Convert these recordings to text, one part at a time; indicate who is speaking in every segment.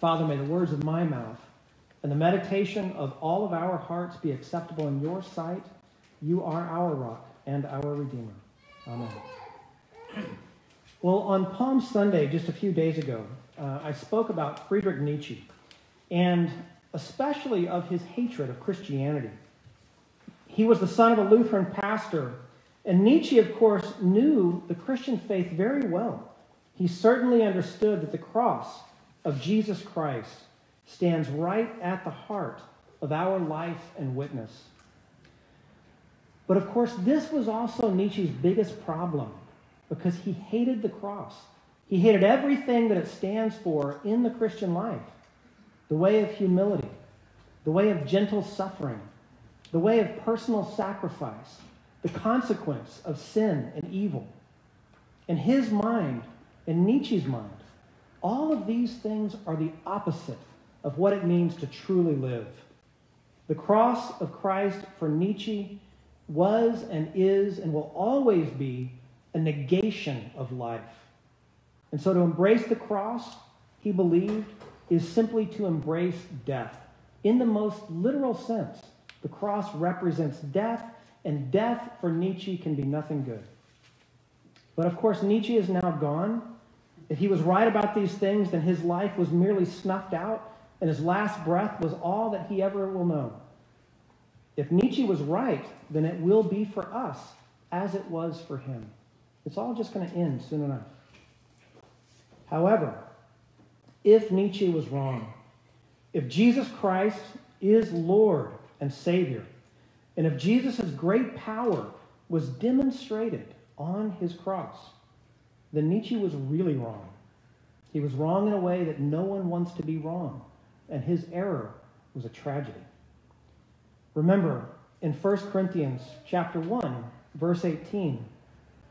Speaker 1: Father, may the words of my mouth and the meditation of all of our hearts be acceptable in your sight. You are our rock and our Redeemer. Amen. Well, on Palm Sunday, just a few days ago, uh, I spoke about Friedrich Nietzsche and especially of his hatred of Christianity. He was the son of a Lutheran pastor, and Nietzsche, of course, knew the Christian faith very well. He certainly understood that the cross of Jesus Christ stands right at the heart of our life and witness. But of course, this was also Nietzsche's biggest problem because he hated the cross. He hated everything that it stands for in the Christian life the way of humility, the way of gentle suffering, the way of personal sacrifice, the consequence of sin and evil. In his mind, in Nietzsche's mind, all of these things are the opposite of what it means to truly live. The cross of Christ for Nietzsche was and is and will always be a negation of life. And so to embrace the cross, he believed, is simply to embrace death. In the most literal sense, the cross represents death, and death for Nietzsche can be nothing good. But of course, Nietzsche is now gone. If he was right about these things, then his life was merely snuffed out, and his last breath was all that he ever will know. If Nietzsche was right, then it will be for us as it was for him. It's all just going to end soon enough. However, if Nietzsche was wrong, if Jesus Christ is Lord and Savior, and if Jesus' great power was demonstrated on his cross, then Nietzsche was really wrong. He was wrong in a way that no one wants to be wrong, and his error was a tragedy. Remember, in 1 Corinthians chapter 1, verse 18,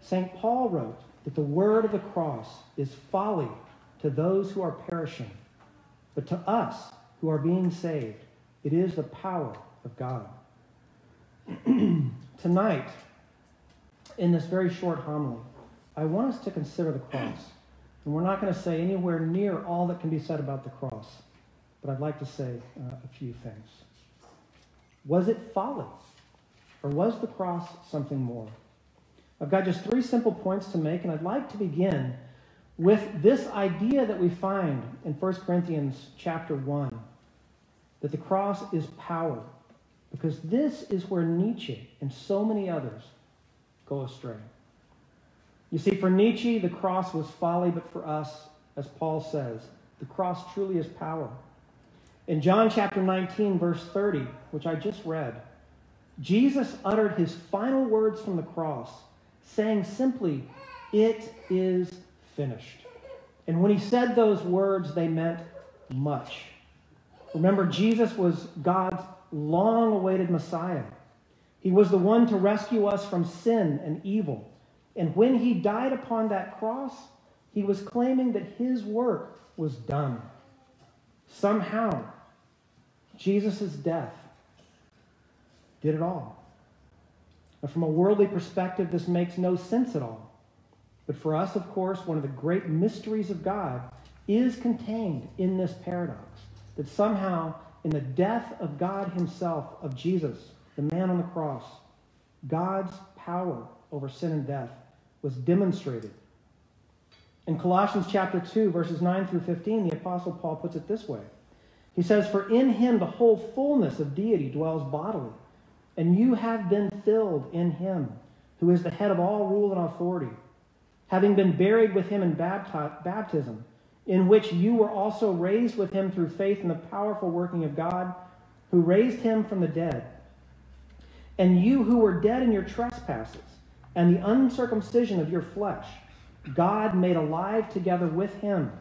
Speaker 1: St. Paul wrote that the word of the cross is folly to those who are perishing, but to us who are being saved, it is the power of God. Tonight, in this very short homily, I want us to consider the cross. And we're not going to say anywhere near all that can be said about the cross, but I'd like to say uh, a few things. Was it folly? Or was the cross something more? I've got just three simple points to make, and I'd like to begin with this idea that we find in 1 Corinthians chapter 1 that the cross is power, because this is where Nietzsche and so many others go astray. You see, for Nietzsche, the cross was folly, but for us, as Paul says, the cross truly is power. In John chapter 19, verse 30, which I just read, Jesus uttered his final words from the cross, saying simply, It is finished. And when he said those words, they meant much. Remember, Jesus was God's long awaited Messiah. He was the one to rescue us from sin and evil. And when he died upon that cross, he was claiming that his work was done. Somehow, Jesus' death did it all. From a worldly perspective, this makes no sense at all. But for us, of course, one of the great mysteries of God is contained in this paradox that somehow, in the death of God Himself, of Jesus, the man on the cross, God's power over sin and death was demonstrated. In Colossians chapter 2, verses 9 through 15, the Apostle Paul puts it this way He says, For in him the whole fullness of deity dwells bodily, and you have been filled in him, who is the head of all rule and authority having been buried with him in baptism, in which you were also raised with him through faith in the powerful working of God, who raised him from the dead. And you who were dead in your trespasses and the uncircumcision of your flesh, God made alive together with him,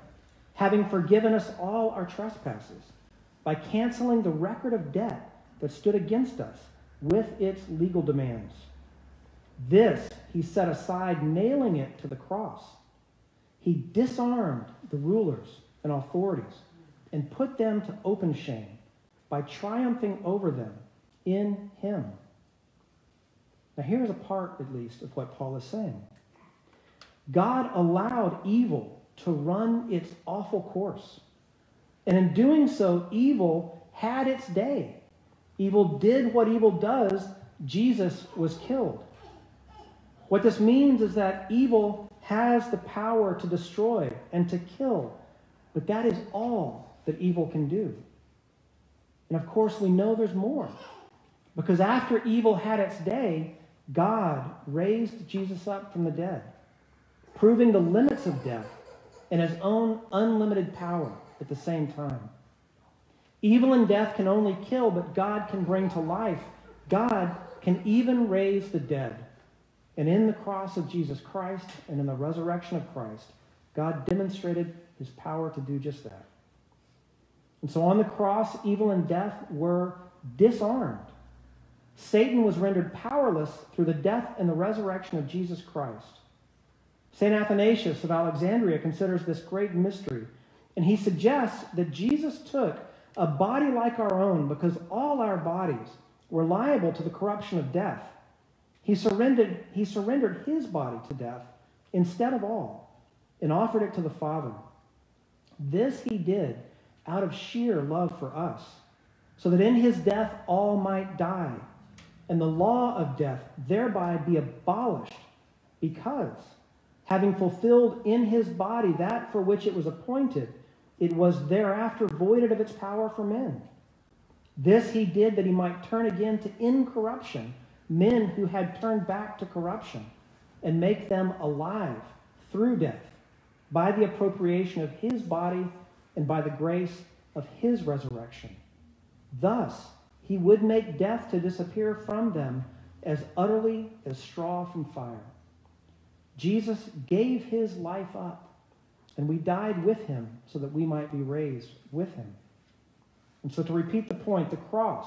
Speaker 1: having forgiven us all our trespasses, by canceling the record of debt that stood against us with its legal demands this he set aside, nailing it to the cross. He disarmed the rulers and authorities and put them to open shame by triumphing over them in him. Now, here's a part, at least, of what Paul is saying God allowed evil to run its awful course. And in doing so, evil had its day. Evil did what evil does. Jesus was killed. What this means is that evil has the power to destroy and to kill, but that is all that evil can do. And of course, we know there's more. Because after evil had its day, God raised Jesus up from the dead, proving the limits of death and his own unlimited power at the same time. Evil and death can only kill, but God can bring to life. God can even raise the dead. And in the cross of Jesus Christ and in the resurrection of Christ, God demonstrated his power to do just that. And so on the cross, evil and death were disarmed. Satan was rendered powerless through the death and the resurrection of Jesus Christ. St. Athanasius of Alexandria considers this great mystery, and he suggests that Jesus took a body like our own because all our bodies were liable to the corruption of death. He surrendered, he surrendered his body to death instead of all and offered it to the Father. This he did out of sheer love for us, so that in his death all might die, and the law of death thereby be abolished, because, having fulfilled in his body that for which it was appointed, it was thereafter voided of its power for men. This he did that he might turn again to incorruption men who had turned back to corruption, and make them alive through death by the appropriation of his body and by the grace of his resurrection. Thus, he would make death to disappear from them as utterly as straw from fire. Jesus gave his life up, and we died with him so that we might be raised with him. And so, to repeat the point, the cross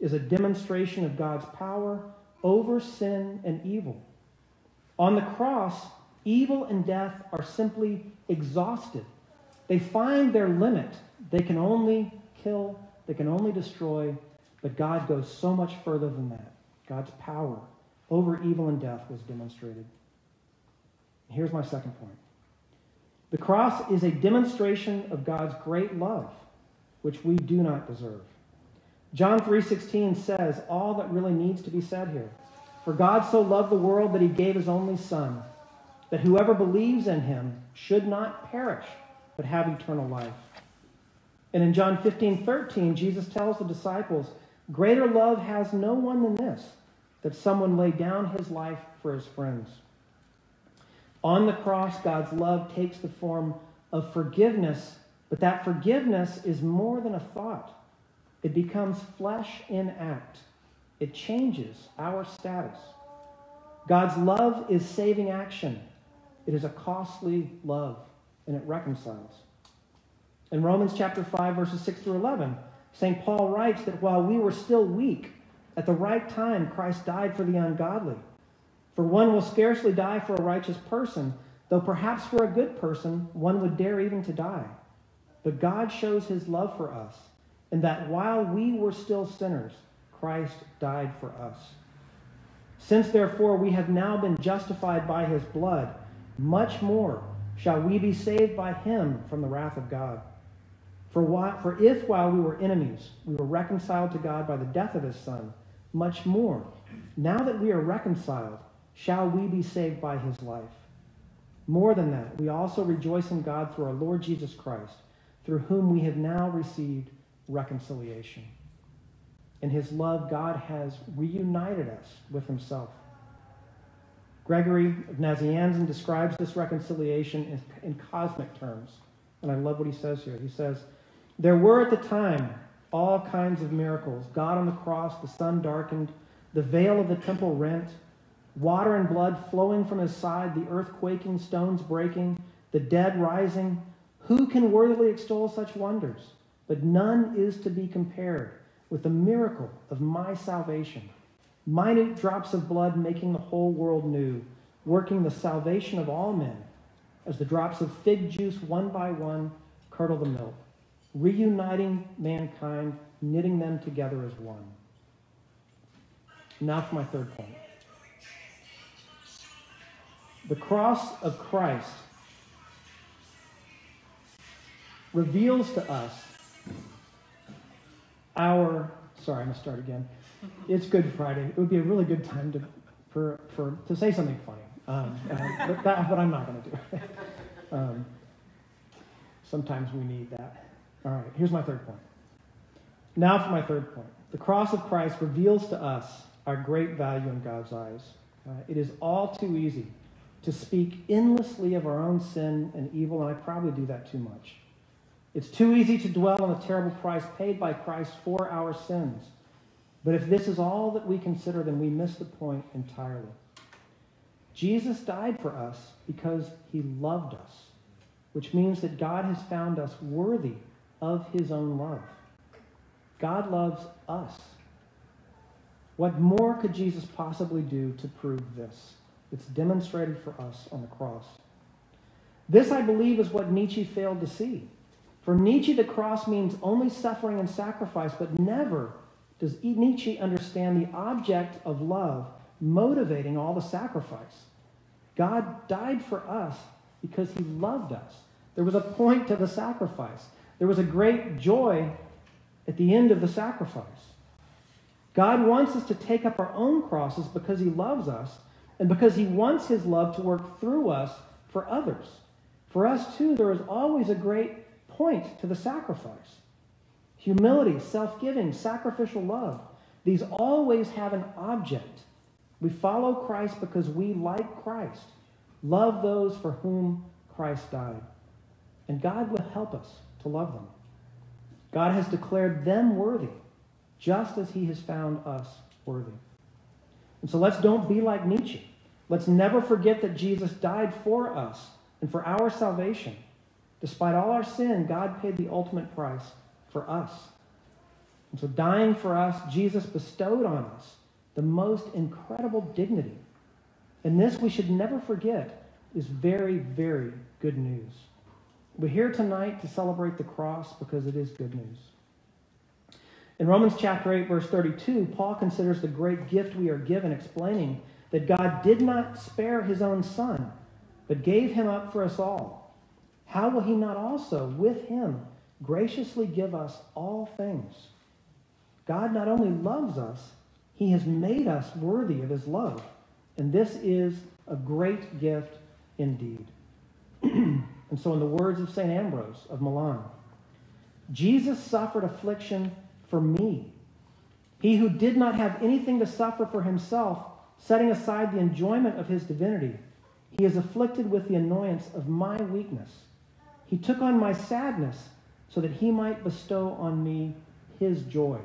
Speaker 1: is a demonstration of God's power over sin and evil. On the cross, evil and death are simply exhausted. They find their limit. They can only kill, they can only destroy, but God goes so much further than that. God's power over evil and death was demonstrated. Here's my second point. The cross is a demonstration of God's great love, which we do not deserve. John 3:16 says all that really needs to be said here. For God so loved the world that he gave his only son, that whoever believes in him should not perish, but have eternal life. And in John 15:13, Jesus tells the disciples, "Greater love has no one than this, that someone lay down his life for his friends." On the cross, God's love takes the form of forgiveness, but that forgiveness is more than a thought. It becomes flesh in act. It changes our status. God's love is saving action. It is a costly love, and it reconciles. In Romans chapter 5, verses 6 through 11, St. Paul writes that while we were still weak, at the right time Christ died for the ungodly. For one will scarcely die for a righteous person, though perhaps for a good person one would dare even to die. But God shows his love for us and that while we were still sinners, Christ died for us. Since therefore we have now been justified by his blood, much more shall we be saved by him from the wrath of God. For, why, for if while we were enemies, we were reconciled to God by the death of his Son, much more, now that we are reconciled, shall we be saved by his life. More than that, we also rejoice in God through our Lord Jesus Christ, through whom we have now received reconciliation. In his love, God has reunited us with himself. Gregory of Nazianzen describes this reconciliation in, in, cosmic terms. And I love what he says here. He says, There were at the time all kinds of miracles God on the cross, the sun darkened, the veil of the temple rent, water and blood flowing from his side, the earth quaking, stones breaking, the dead rising. Who can worthily extol such wonders? but none is to be compared with the miracle of my salvation. Minute drops of blood making the whole world new, working the salvation of all men, as the drops of fig juice one by one curdle the milk, reuniting mankind, knitting them together as one. Now for my third point. The cross of Christ reveals to us our. Sorry, I'm going to start again. It's Good Friday. It would be a really good time to, for, for, to say something funny. Um, uh, but, that, but I'm not going to do it. Um, sometimes we need that. All right, here's my third point. Now for my third point. The cross of Christ reveals to us our great value in God's eyes. It is all too easy to speak endlessly of our own sin and evil, and I probably do that too much. It's too easy to dwell on the terrible price paid by Christ for our sins. But if this is all that we consider, then we miss the point entirely. Jesus died for us because he loved us, which means that God has found us worthy of his own love. God loves us. What more could Jesus possibly do to prove this? It's demonstrated for us on the cross. This, I believe, is what Nietzsche failed to see. For Nietzsche, the cross means only suffering and sacrifice, but never does Nietzsche understand the object of love motivating all the sacrifice. God died for us because he loved us. There was a point to the sacrifice. There was a great joy at the end of the sacrifice. God wants us to take up our own crosses because he loves us and because he wants his love to work through us for others. For us, too, there is always a great point to the sacrifice. Humility, self giving, sacrificial love, these always have an object. We follow Christ because we, like Christ, love those for whom Christ died. And God will help us to love them. God has declared them worthy, just as he has found us worthy. And so let's don't be like Nietzsche. Let's never forget that Jesus died for us and for our salvation. Despite all our sin, God paid the ultimate price for us. And so, dying for us, Jesus bestowed on us the most incredible dignity. And this we should never forget is very, very good news. We're here tonight to celebrate the cross because it is good news. In Romans chapter 8, verse 32, Paul considers the great gift we are given, explaining that God did not spare his own son, but gave him up for us all. How will he not also, with him, graciously give us all things? God not only loves us, he has made us worthy of his love. And this is a great gift indeed. and so, in the words of St. Ambrose of Milan, Jesus suffered affliction for me. He who did not have anything to suffer for himself, setting aside the enjoyment of his divinity, he is afflicted with the annoyance of my weakness. He took on my sadness so that he might bestow on me his joy.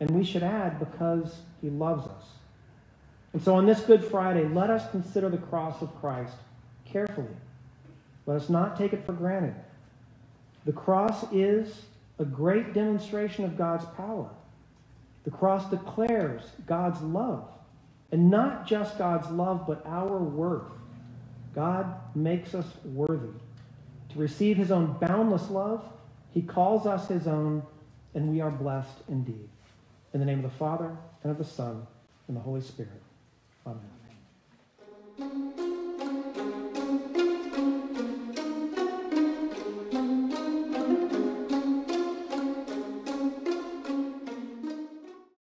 Speaker 1: And we should add, because he loves us. And so on this Good Friday, let us consider the cross of Christ carefully. Let us not take it for granted. The cross is a great demonstration of God's power. The cross declares God's love, and not just God's love, but our worth. God makes us worthy. To receive his own boundless love, he calls us his own, and we are blessed indeed. In the name of the Father, and of the Son, and the Holy Spirit. Amen.